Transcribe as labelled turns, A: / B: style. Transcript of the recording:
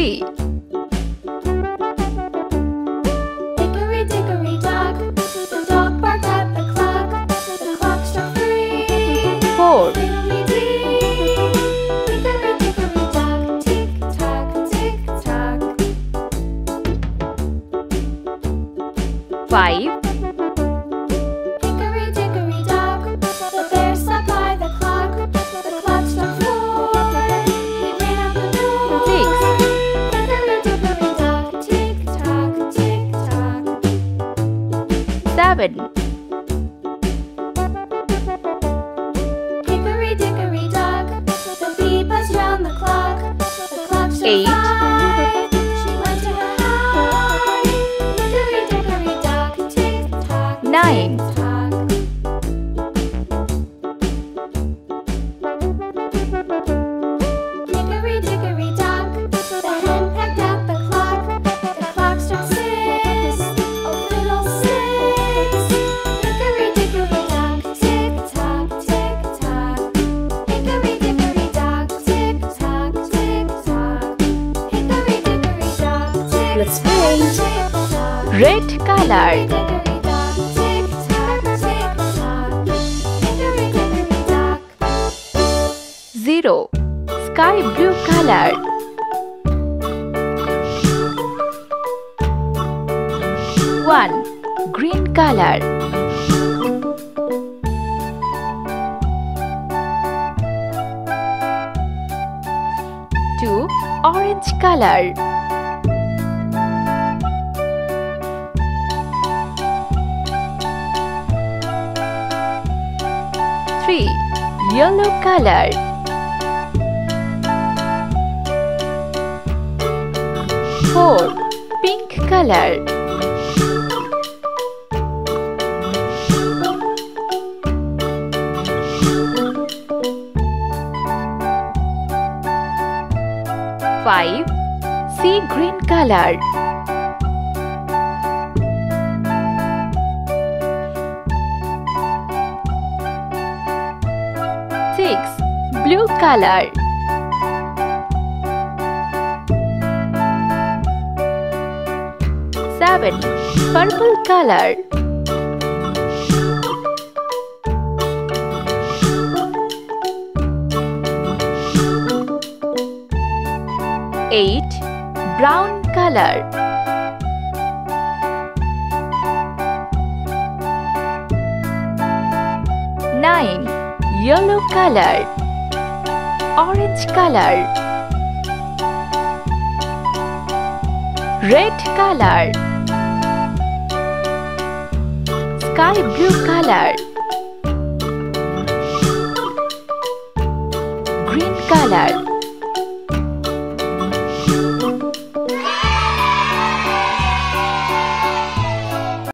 A: 3
B: Hickory dickory dock, the dog barked at the clock. The clock struck three.
A: 4
B: Diddly-dee. Dickory dock, tick tock, tick tock.
A: 5 7
B: Hickory dickory dock, the bee buzzed round the clock. The clock struck
C: Let's paint.
A: red color. 0 sky blue color. 1 green color. Two. Orange color Three yellow color. Four pink color. Five sea green color color Seven. Purple color Eight. Brown color Nine. Yellow color Orange color Red color Sky blue color Green color